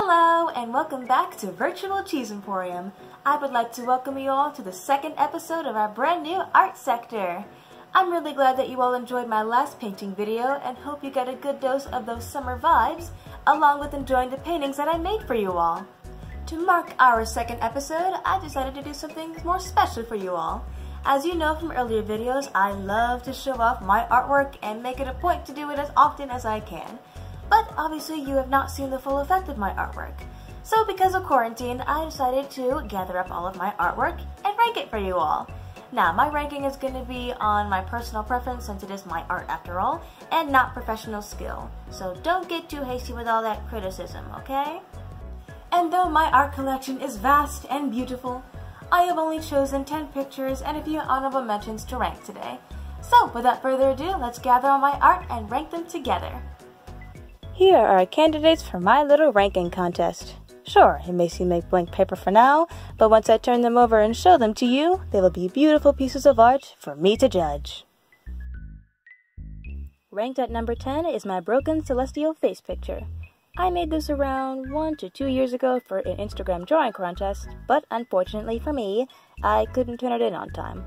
Hello, and welcome back to Virtual Cheese Emporium. I would like to welcome you all to the second episode of our brand new art sector. I'm really glad that you all enjoyed my last painting video and hope you got a good dose of those summer vibes, along with enjoying the paintings that I made for you all. To mark our second episode, I decided to do something more special for you all. As you know from earlier videos, I love to show off my artwork and make it a point to do it as often as I can. But obviously you have not seen the full effect of my artwork. So because of quarantine, I decided to gather up all of my artwork and rank it for you all. Now, my ranking is going to be on my personal preference since it is my art after all, and not professional skill. So don't get too hasty with all that criticism, okay? And though my art collection is vast and beautiful, I have only chosen 10 pictures and a few honorable mentions to rank today. So, without further ado, let's gather all my art and rank them together. Here are candidates for my little ranking contest. Sure, it may seem like blank paper for now, but once I turn them over and show them to you, they will be beautiful pieces of art for me to judge. Ranked at number 10 is my broken celestial face picture. I made this around one to two years ago for an Instagram drawing contest, but unfortunately for me, I couldn't turn it in on time.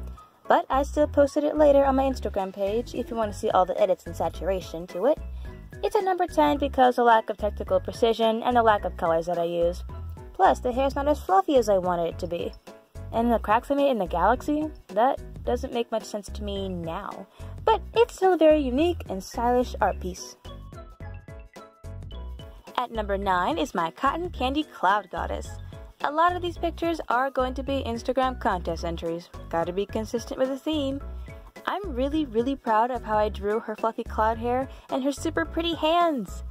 But I still posted it later on my Instagram page if you want to see all the edits and saturation to it. It's a number 10 because of lack of technical precision and the lack of colors that I use. Plus, the hair's not as fluffy as I wanted it to be. And the cracks I made in the galaxy, that doesn't make much sense to me now. But it's still a very unique and stylish art piece. At number 9 is my Cotton Candy Cloud Goddess. A lot of these pictures are going to be Instagram contest entries. Gotta be consistent with the theme. I'm really, really proud of how I drew her fluffy cloud hair and her super pretty hands.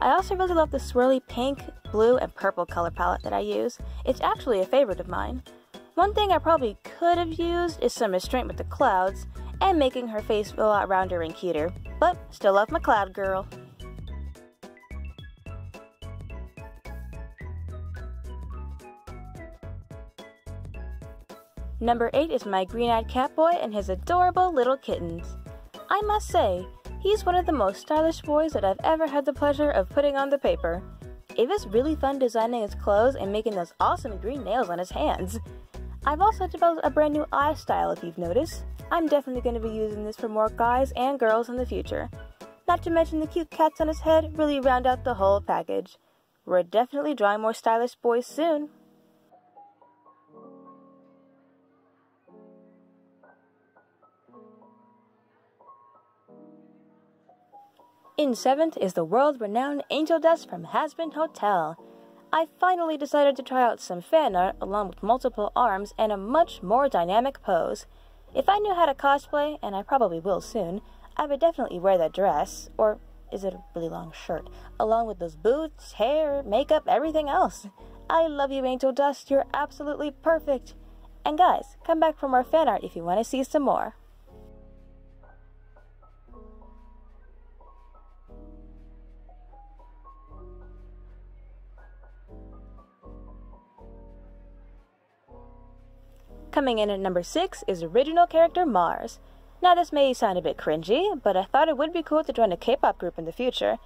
I also really love the swirly pink, blue, and purple color palette that I use. It's actually a favorite of mine. One thing I probably could have used is some restraint with the clouds and making her face a lot rounder and cuter, but still love my cloud girl. Number 8 is my green-eyed catboy and his adorable little kittens. I must say, he's one of the most stylish boys that I've ever had the pleasure of putting on the paper. It was really fun designing his clothes and making those awesome green nails on his hands. I've also developed a brand new eye style if you've noticed. I'm definitely going to be using this for more guys and girls in the future. Not to mention the cute cats on his head really round out the whole package. We're definitely drawing more stylish boys soon. In seventh is the world renowned angel dust from Hazbin Hotel. I finally decided to try out some fan art along with multiple arms and a much more dynamic pose. If I knew how to cosplay, and I probably will soon, I would definitely wear that dress, or is it a really long shirt, along with those boots, hair, makeup, everything else. I love you, Angel Dust. You're absolutely perfect. And guys, come back for more fan art if you want to see some more. Coming in at number 6 is original character Mars. Now this may sound a bit cringy, but I thought it would be cool to join a K-pop group in the future.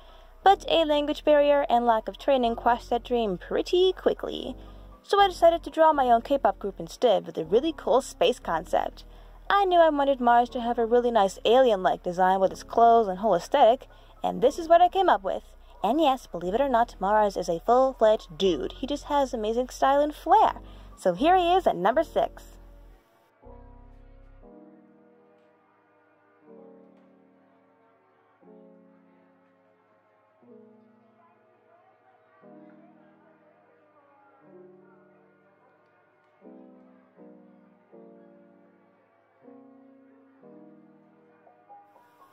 But a language barrier and lack of training quashed that dream pretty quickly. So I decided to draw my own K-pop group instead with a really cool space concept. I knew I wanted Mars to have a really nice alien-like design with his clothes and whole aesthetic, and this is what I came up with. And yes, believe it or not, Mars is a full-fledged dude. He just has amazing style and flair. So here he is at number 6.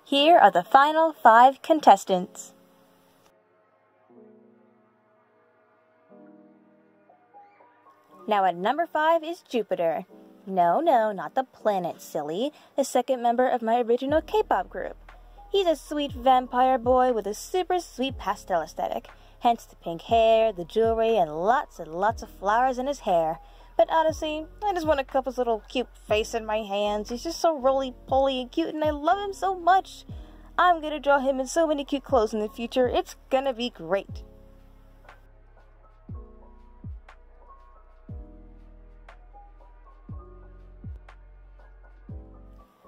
Here are the final five contestants. Now at number five is Jupiter. No, no, not the planet, silly. The second member of my original K-pop group. He's a sweet vampire boy with a super sweet pastel aesthetic. Hence the pink hair, the jewelry, and lots and lots of flowers in his hair. But honestly, I just want to cup his little cute face in my hands. He's just so roly poly and cute, and I love him so much. I'm gonna draw him in so many cute clothes in the future. It's gonna be great.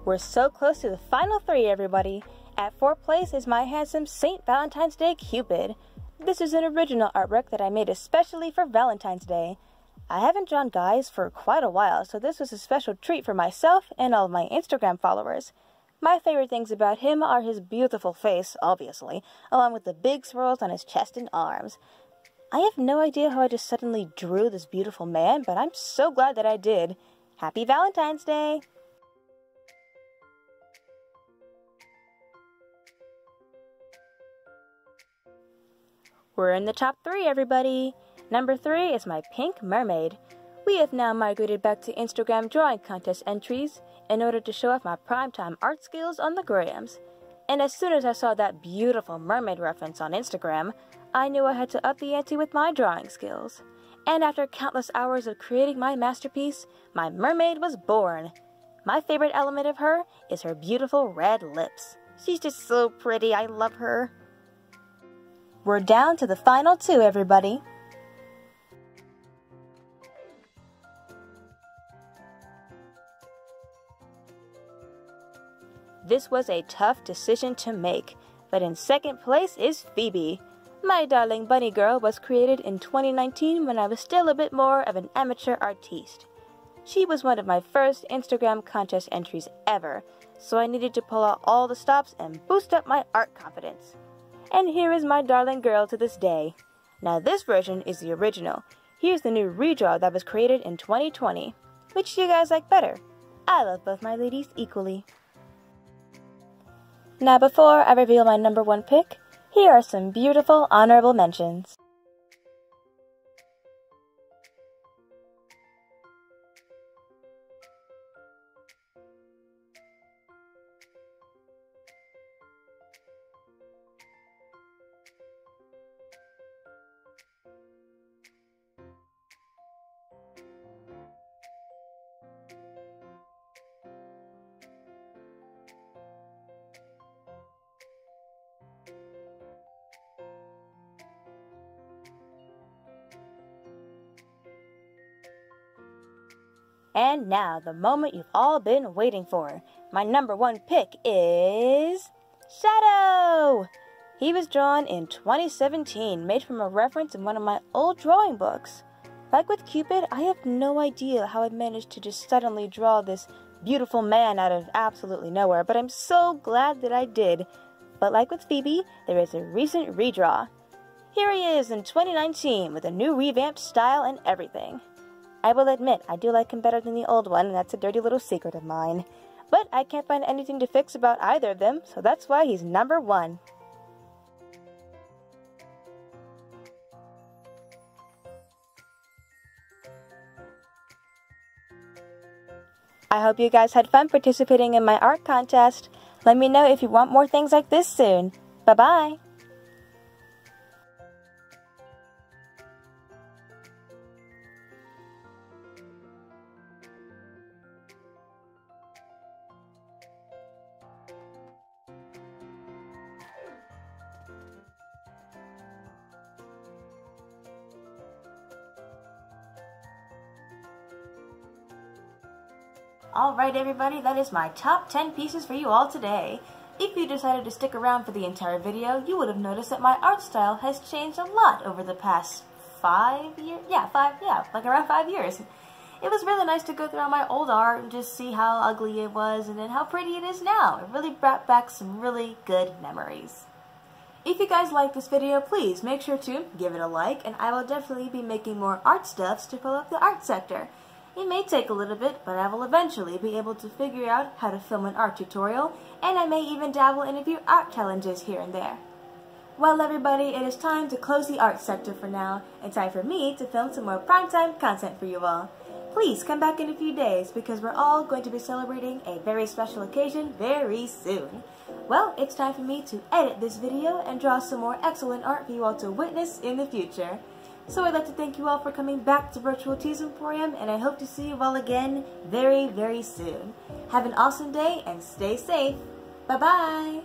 We're so close to the final three, everybody. At fourth place is my handsome St. Valentine's Day Cupid. This is an original artwork that I made especially for Valentine's Day. I haven't drawn guys for quite a while, so this was a special treat for myself and all of my Instagram followers. My favorite things about him are his beautiful face, obviously, along with the big swirls on his chest and arms. I have no idea how I just suddenly drew this beautiful man, but I'm so glad that I did. Happy Valentine's Day! We're in the top three, everybody. Number three is my pink mermaid. We have now migrated back to Instagram drawing contest entries in order to show off my primetime art skills on the grams. And as soon as I saw that beautiful mermaid reference on Instagram, I knew I had to up the ante with my drawing skills. And after countless hours of creating my masterpiece, my mermaid was born. My favorite element of her is her beautiful red lips. She's just so pretty, I love her. We're down to the final two, everybody. This was a tough decision to make, but in second place is Phoebe. My Darling Bunny Girl was created in 2019 when I was still a bit more of an amateur artiste. She was one of my first Instagram contest entries ever, so I needed to pull out all the stops and boost up my art confidence and here is my darling girl to this day. Now this version is the original. Here's the new redraw that was created in 2020. Which do you guys like better? I love both my ladies equally. Now before I reveal my number one pick, here are some beautiful honorable mentions. And now, the moment you've all been waiting for. My number one pick is. Shadow! He was drawn in 2017, made from a reference in one of my old drawing books. Like with Cupid, I have no idea how I managed to just suddenly draw this beautiful man out of absolutely nowhere, but I'm so glad that I did. But like with Phoebe, there is a recent redraw. Here he is in 2019 with a new revamped style and everything. I will admit, I do like him better than the old one, and that's a dirty little secret of mine. But I can't find anything to fix about either of them, so that's why he's number one. I hope you guys had fun participating in my art contest. Let me know if you want more things like this soon. Bye Alright everybody, that is my top 10 pieces for you all today. If you decided to stick around for the entire video, you would have noticed that my art style has changed a lot over the past five years. Yeah, five, yeah, like around five years. It was really nice to go through all my old art and just see how ugly it was and then how pretty it is now. It really brought back some really good memories. If you guys like this video, please make sure to give it a like and I will definitely be making more art stuffs to fill up the art sector. It may take a little bit, but I will eventually be able to figure out how to film an art tutorial, and I may even dabble in a few art challenges here and there. Well everybody, it is time to close the art sector for now, and time for me to film some more primetime content for you all. Please come back in a few days because we're all going to be celebrating a very special occasion very soon. Well, it's time for me to edit this video and draw some more excellent art for you all to witness in the future. So I'd like to thank you all for coming back to Virtual Cheese Emporium, and I hope to see you all again very, very soon. Have an awesome day and stay safe. Bye-bye.